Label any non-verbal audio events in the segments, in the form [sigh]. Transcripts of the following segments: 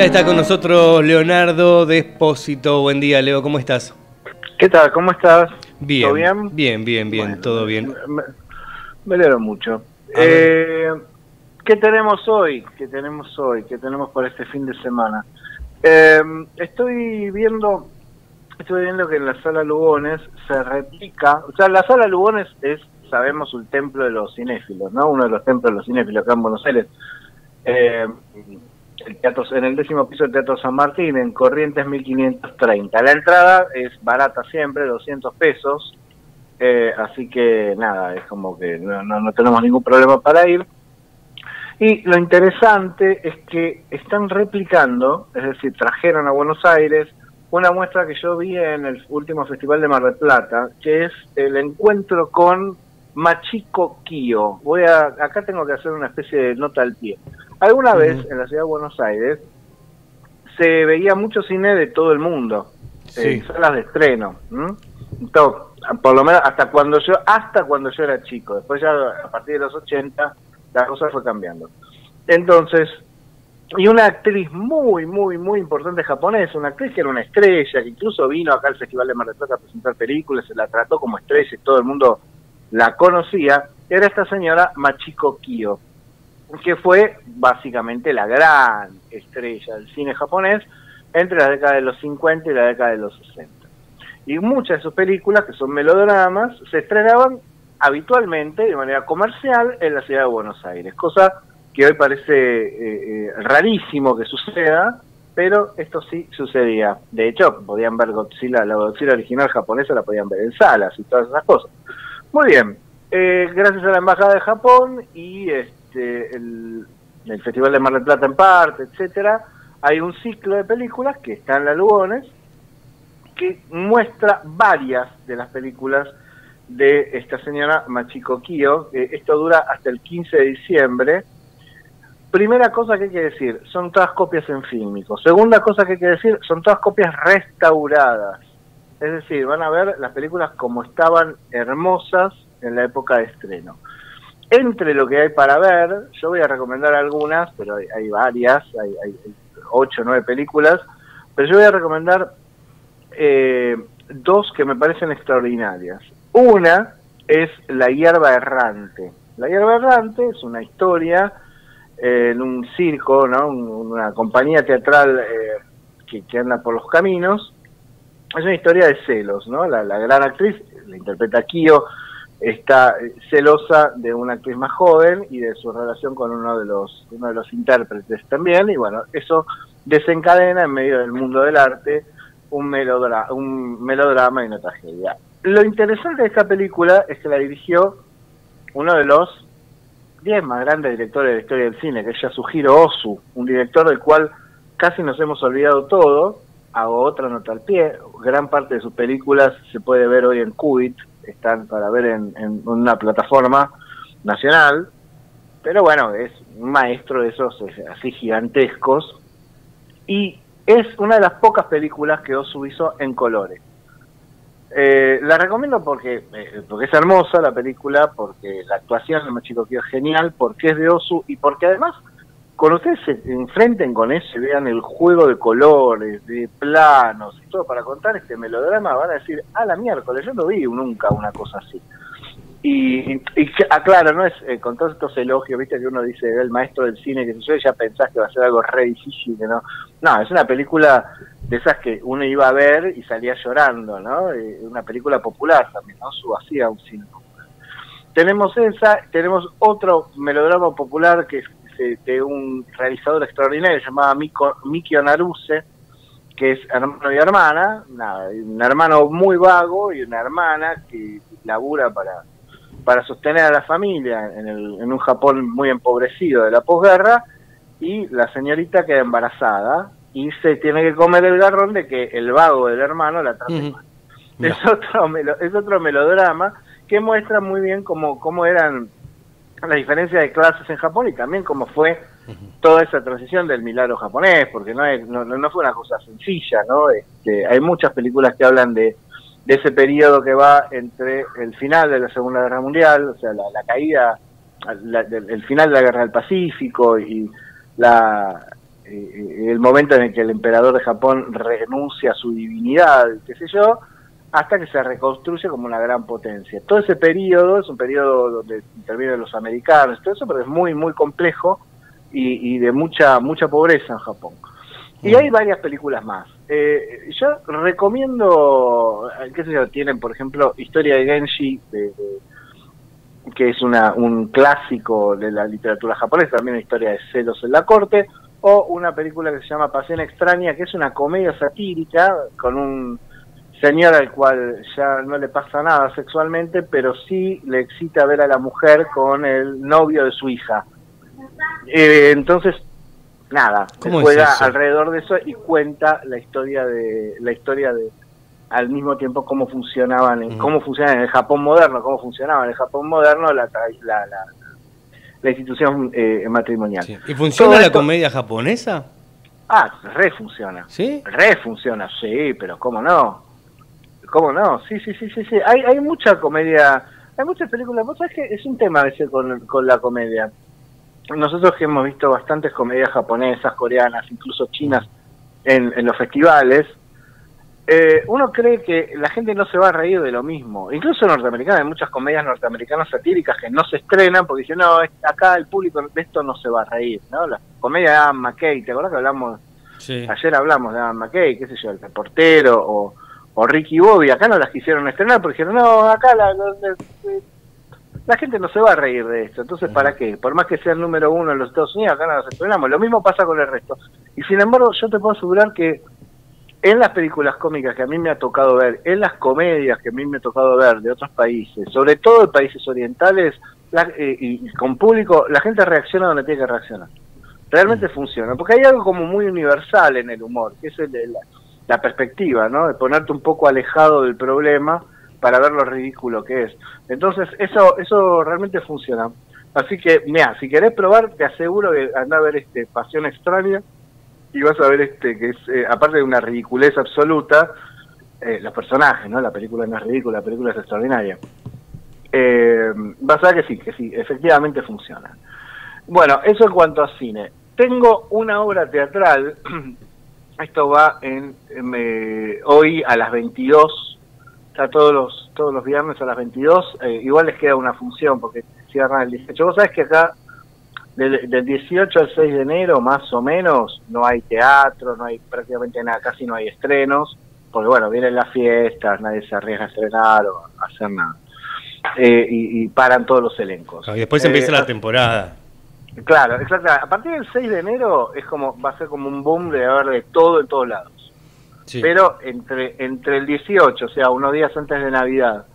Ya está con nosotros Leonardo Despósito. Buen día, Leo, ¿cómo estás? ¿Qué tal? ¿Cómo estás? Bien. ¿Todo bien? Bien, bien, bien, todo bien. Me, me alegro mucho. Eh, ¿Qué tenemos hoy? ¿Qué tenemos hoy? ¿Qué tenemos para este fin de semana? Eh, estoy viendo estoy viendo que en la sala Lugones se replica, o sea, la sala Lugones es, sabemos, un templo de los cinéfilos, ¿no? Uno de los templos de los cinéfilos acá en Buenos Aires. Eh, en el décimo piso del Teatro San Martín, en Corrientes 1530. La entrada es barata siempre, 200 pesos, eh, así que nada, es como que no, no, no tenemos ningún problema para ir. Y lo interesante es que están replicando, es decir, trajeron a Buenos Aires una muestra que yo vi en el último Festival de Mar del Plata, que es el encuentro con Machico Kio. Voy a, acá tengo que hacer una especie de nota al pie. Alguna vez en la ciudad de Buenos Aires se veía mucho cine de todo el mundo, Sí. en salas de estreno. ¿m? Entonces, por lo menos hasta cuando yo hasta cuando yo era chico. Después ya a partir de los 80 la cosa fue cambiando. Entonces, y una actriz muy, muy, muy importante japonesa, una actriz que era una estrella, que incluso vino acá al Festival de Mar del Plata a presentar películas, se la trató como estrella y todo el mundo la conocía, era esta señora Machiko Kyo, que fue básicamente la gran estrella del cine japonés entre la década de los 50 y la década de los 60. Y muchas de sus películas, que son melodramas, se estrenaban habitualmente de manera comercial en la ciudad de Buenos Aires, cosa que hoy parece eh, eh, rarísimo que suceda, pero esto sí sucedía. De hecho, podían ver Godzilla, la Godzilla original japonesa la podían ver en salas y todas esas cosas. Muy bien, eh, gracias a la Embajada de Japón y este, el, el Festival de Mar del Plata en parte, etcétera, hay un ciclo de películas que está en la Lugones que muestra varias de las películas de esta señora Machiko. Eh, esto dura hasta el 15 de diciembre. Primera cosa que hay que decir, son todas copias en fílmico. Segunda cosa que hay que decir, son todas copias restauradas. Es decir, van a ver las películas como estaban hermosas en la época de estreno. Entre lo que hay para ver, yo voy a recomendar algunas, pero hay, varias, hay, hay, ocho o nueve películas, pero yo voy a recomendar eh, dos que me parecen extraordinarias. Una es La hierba errante. La hierba errante es una historia eh, en un circo, ¿no? Un- una compañía teatral eh, que, que anda por los caminos. Es una historia de celos, ¿no? La, la gran actriz, la interpreta Kio, está eh, celosa de una actriz más joven y de su relación con uno de los uno de los intérpretes también y bueno eso desencadena en medio del mundo del arte un melodra un melodrama y una tragedia. Lo interesante de esta película es que la dirigió uno de los 10 más grandes directores de la historia del cine que es Yasuhiro Ozu un director del cual casi nos hemos olvidado todo hago otra nota al pie gran parte de sus películas se puede ver hoy en Qubit están para ver en, en una plataforma nacional, pero bueno, es un maestro de esos así gigantescos y es una de las pocas películas que Osu hizo en colores. Eh, la recomiendo porque, eh, porque es hermosa la película, porque la actuación de Machiko Kyo es genial, porque es de Osu y porque además cuando ustedes se enfrenten con eso y vean el juego de colores, de planos y todo para contar este melodrama, van a decir, ah, la miércoles, yo no vi nunca una cosa así. Y, y, que- ah, no es eh, con todos estos elogios, viste que uno dice el maestro del cine, que yo ya pensás que va a ser algo re difícil, no. No, es una película de esas que uno iba a ver y salía llorando, ¿no? Eh, una película popular también, ¿no? Su hacía un cine. Tenemos esa, tenemos otro melodrama popular que es eh, de un realizador extraordinario llamado Miko, Mikio Naruse, que es hermano y hermana, nada, un hermano muy vago y una hermana que labura para, para sostener a la familia en, el, en un Japón muy empobrecido de la posguerra, y la señorita queda embarazada y se tiene que comer el garrón de que el vago del hermano la trate mal. Es, otro es otro melodrama que muestra muy bien cómo, cómo eran las diferencias de clases en Japón y también cómo fue toda esa transición del milagro japonés, porque no, es- no, no- fue una cosa sencilla, ¿no? Este, hay muchas películas que hablan de, de ese periodo que va entre el final de la Segunda Guerra Mundial, o sea, la, la caída, la- el final de la Guerra del Pacífico y la el momento en el que el emperador de Japón renuncia a su divinidad, qué sé yo, hasta que se reconstruye como una gran potencia. Todo ese periodo es un periodo donde intervienen los americanos, todo eso, pero es muy, muy complejo y, de mucha, mucha pobreza en Japón. Y hay varias películas más. Eh, yo recomiendo, qué sé yo, tienen por ejemplo Historia de Genshi, que es una, un clásico de la literatura japonesa, también una historia de celos en la corte, o una película que se llama Pasión Extraña, que es una comedia satírica con un señor al cual ya no le pasa nada sexualmente, pero sí le excita ver a la mujer con el novio de su hija. Eh, entonces, nada, juega alrededor de eso y cuenta la historia de la historia de al mismo tiempo cómo funcionaban en, cómo funciona en el Japón moderno, cómo funcionaba en el Japón moderno la, la, la, institución eh, matrimonial. ¿Y funciona la comedia japonesa? Ah, re funciona. ¿Sí? Re funciona, sí, pero cómo no. ¿Cómo no? Sí, sí, sí, sí, sí. Hay, hay mucha comedia, hay muchas películas. Vos sabés que es un tema a veces con, con la comedia. Nosotros que hemos visto bastantes comedias japonesas, coreanas, incluso chinas en, en los festivales, eh, uno cree que la gente no se va a reír de lo mismo. Incluso norteamericanas, hay muchas comedias norteamericanas satíricas que no se estrenan porque dicen, no, acá el público de esto no se va a reír. ¿no? La comedia de Adam McKay, ¿te acuerdas que hablamos? Ayer hablamos de Adam McKay, qué sé yo, el reportero o o Ricky Bobby, acá no las quisieron estrenar porque dijeron, no, acá la, la, gente no se va a reír de esto, entonces ¿para qué? Por más que sea el número uno en los Estados Unidos, acá no las estrenamos, lo mismo pasa con el resto. Y sin embargo, yo te puedo asegurar que en las películas cómicas que a mí me ha tocado ver, en las comedias que a mí me ha tocado ver de otros países, sobre todo de países orientales, eh, y con público, la gente reacciona donde tiene que reaccionar. Realmente funciona, porque hay algo como muy universal en el humor, que es el, de la perspectiva, ¿no? De ponerte un poco alejado del problema para ver lo ridículo que es. Entonces, eso eso realmente funciona. Así que, mira, si querés probar, te aseguro que anda a ver este Pasión Extraña y vas a ver este que es, eh, aparte de una ridiculez absoluta, eh, los personajes, ¿no? La película no es ridícula, la película es extraordinaria. Eh, vas a ver que sí, que sí, efectivamente funciona. Bueno, eso en cuanto a cine. Tengo una obra teatral [clears throat] Esto va en, eh, hoy a las 22, está todos los todos los viernes a las 22. Eh, igual les queda una función porque cierran el 18. Vos sabés que acá del, 18 al 6 de enero, más o menos, no hay teatro, no hay prácticamente nada, casi no hay estrenos, porque bueno, vienen las fiestas, nadie se arriesga a estrenar o a hacer nada. Eh, y, paran todos los elencos. y después empieza la temporada. Claro, exacto. A partir del 6 de enero es como va a ser como un boom de haber de todo en todos lados. Pero entre entre el 18, o sea, unos días antes de Navidad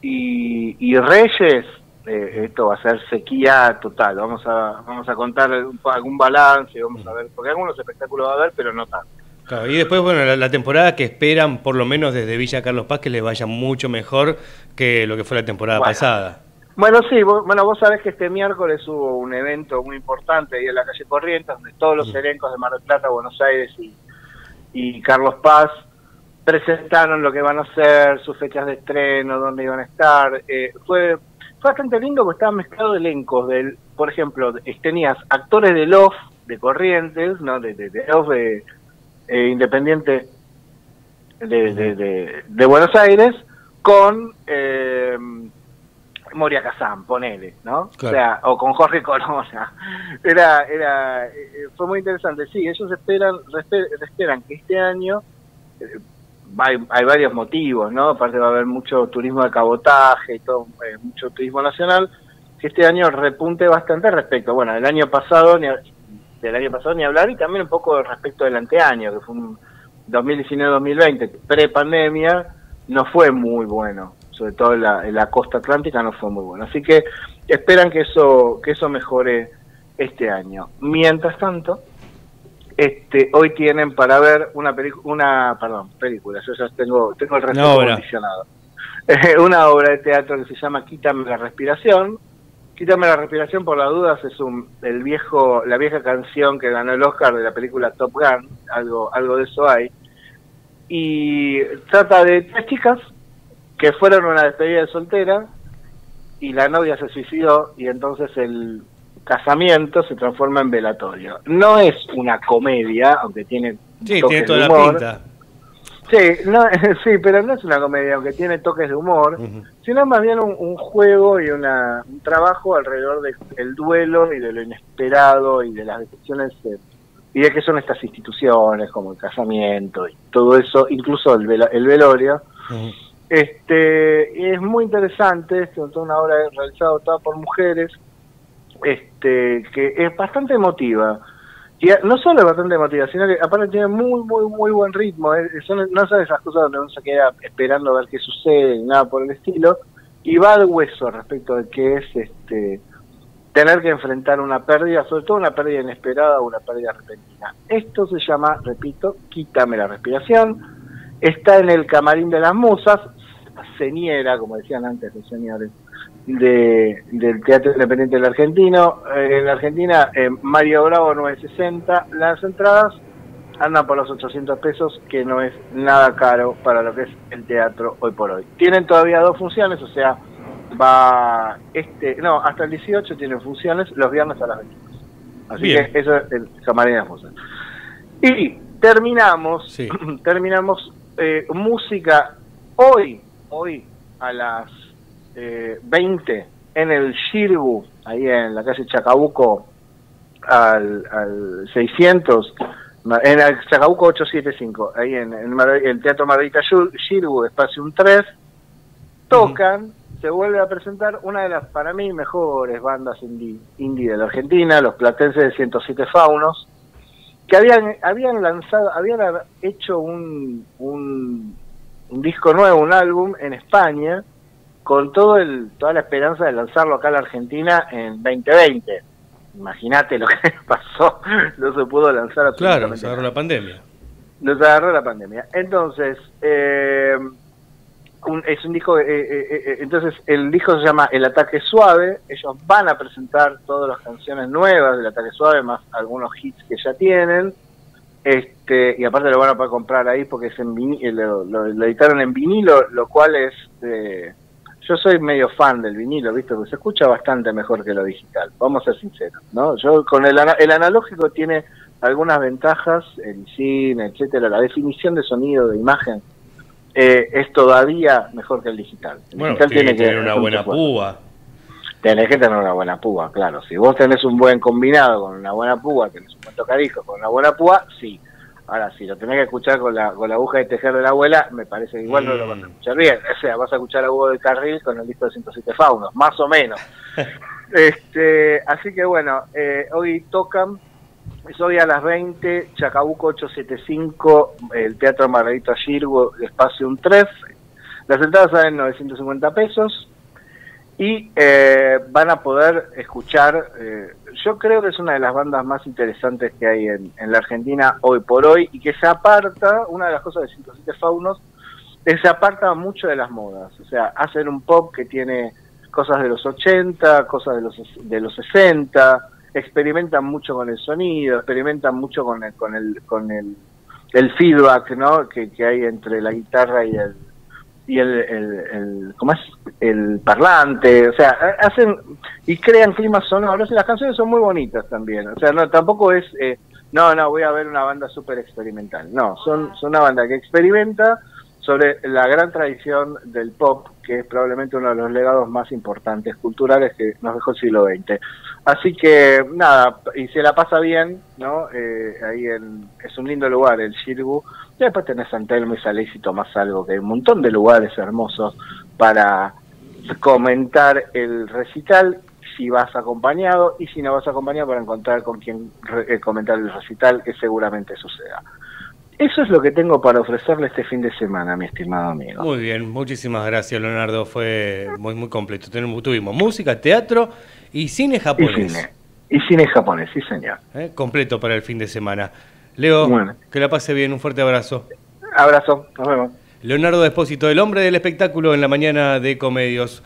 y, Reyes, eh, esto va a ser sequía total. Vamos a vamos a contar algún balance, vamos a ver, porque algunos espectáculos va a haber, pero no tanto. Claro, y después, bueno, la, temporada que esperan, por lo menos desde Villa Carlos Paz, que les vaya mucho mejor que lo que fue la temporada pasada. Bueno, sí, vos, bueno, vos sabés que este miércoles hubo un evento muy importante ahí en la calle Corrientes, donde todos los elencos de Mar del Plata, Buenos Aires y, Carlos Paz presentaron lo que van a hacer, sus fechas de estreno, dónde iban a estar. Eh, fue, fue bastante lindo porque estaban mezclados elencos. Del, por ejemplo, tenías actores de Love, de Corrientes, ¿no? de, de, de Love de, eh, Independiente de, de, de, Buenos Aires, con... Eh, Moria Kazan, ponele, ¿no? O sea, o con Jorge Corona. [laughs] Era, era, eh, fue muy interesante. Sí, ellos esperan, esperan que este año eh, hay, hay, varios motivos, ¿no? Aparte va a haber mucho turismo de cabotaje y todo, eh, mucho turismo nacional, que este año repunte bastante respecto, bueno, del año pasado, ni, del año pasado ni hablar, y también un poco respecto del anteaño, que fue un 2019-2020, pre-pandemia, no fue muy bueno sobre todo en la, costa atlántica, no fue muy bueno. Así que esperan que eso, que eso mejore este año. Mientras tanto, este, hoy tienen para ver una película, una, perdón, película, yo ya tengo, tengo el resto condicionado. [laughs] una obra de teatro que se llama Quítame la respiración. Quítame la respiración por las dudas es un, el viejo, la vieja canción que ganó el Oscar de la película Top Gun, algo, algo de eso hay. Y trata de tres chicas que fueron una despedida de soltera y la novia se suicidó y entonces el casamiento se transforma en velatorio. No es una comedia, aunque tiene sí, tiene toda la pinta. Sí, no, [laughs] sí, pero no es una comedia, aunque tiene toques de humor, sino más bien un, juego y una, un trabajo alrededor del duelo y de lo inesperado y de las decisiones y de qué son estas instituciones como el casamiento y todo eso, incluso el, el velorio. Este es muy interesante, es una obra realizada toda por mujeres, este que es bastante emotiva y no solo es bastante emotiva, sino que aparte tiene muy, muy, muy buen ritmo. ¿eh? Son, no son esas cosas donde uno se queda esperando a ver qué sucede, nada por el estilo. Y va al hueso respecto de qué es este tener que enfrentar una pérdida, sobre todo una pérdida inesperada o una pérdida repentina. Esto se llama, repito, quítame la respiración. Está en el camarín de las musas, señera, como decían antes los señores de, del Teatro Independiente del Argentino. Eh, en la Argentina, Mario Bravo 960. Las entradas andan por los 800 pesos, que no es nada caro para lo que es el teatro hoy por hoy. Tienen todavía dos funciones, o sea, va este, no, hasta el 18 tienen funciones los viernes a las 22. Así que eso es el camarín de Y terminamos, [clears throat] terminamos eh, música hoy, hoy a las 20 eh, en el Shirgu, ahí en la calle Chacabuco, al, al 600, en el Chacabuco 875, ahí en, el Teatro Margarita Shirgu, espacio 3, tocan, se vuelve a presentar una de las, para mí, mejores bandas indie, indie de la Argentina, los platenses de 107 Faunos, que habían, habían lanzado, habían hecho un, un, un disco nuevo, un álbum en España, con todo el, toda la esperanza de lanzarlo acá a la Argentina en 2020. Imagínate lo que [laughs] pasó, no se pudo lanzar Claro, nos agarró la pandemia. Nos agarró la pandemia. Entonces, eh, es un disco, eh, eh, entonces el disco se llama El Ataque Suave, ellos van a presentar todas las canciones nuevas del Ataque Suave, más algunos hits que ya tienen, este y aparte lo van a poder comprar ahí porque es en lo, lo, editaron en vinilo, lo cual es yo soy medio fan del vinilo, ¿viste? Porque se escucha bastante mejor que lo digital, vamos a ser sinceros, ¿no? Yo con el, el analógico tiene algunas ventajas, el cine, etcétera, la definición de sonido, de imagen, eh, es todavía mejor que el digital. El bueno, digital tiene que tener una buena púa. Tenés que tener una buena púa, claro. Si vos tenés un buen combinado con una buena púa, tenés un buen tocadiscos con una buena púa, sí. Ahora, si lo tenés que escuchar con la, con la aguja de tejer de la abuela, me parece que igual no lo vas a mm. escuchar bien. O sea, vas a escuchar a Hugo del Carril con el disco de 107 Faunos, más o menos. [laughs] este Así que bueno, eh, hoy tocan, es hoy a las 20, Chacabuco 875, el Teatro Margarita Girgo, espacio un 3. Las entradas salen 950 pesos y eh, van a poder escuchar, eh, yo creo que es una de las bandas más interesantes que hay en, la Argentina hoy por hoy y que se aparta, una de las cosas de 107 Faunos, es se aparta mucho de las modas, o sea, hacen un pop que tiene cosas de los 80, cosas de los, de los 60, experimentan mucho con el sonido, experimentan mucho con el, con el, con el, el feedback ¿no? que, que hay entre la guitarra y el, y el, el, ¿cómo es? el parlante, o sea, hacen y crean climas sonoros y las canciones son muy bonitas también, o sea, no tampoco es, eh, no, no, voy a ver una banda súper experimental, no, son, son una banda que experimenta sobre la gran tradición del pop, que es probablemente uno de los legados más importantes culturales que nos dejó el siglo XX. Así que nada, y se la pasa bien, ¿no? Eh, ahí en, es un lindo lugar, el Shirgu. Y después tenés San Telmo y Salés y tomás algo, que hay un montón de lugares hermosos para comentar el recital si vas acompañado y si no vas acompañado para encontrar con quien eh, comentar el recital, que seguramente suceda. Eso es lo que tengo para ofrecerle este fin de semana, mi estimado amigo. Muy bien, muchísimas gracias, Leonardo. Fue muy, muy completo. tuvimos música, teatro y cine japonés. Y cine, japonés, sí, señor. ¿Eh? Completo para el fin de semana. Leo, que la pase bien. Un fuerte abrazo. Abrazo, nos vemos. Leonardo Despósito, el hombre del espectáculo en la mañana de Comedios.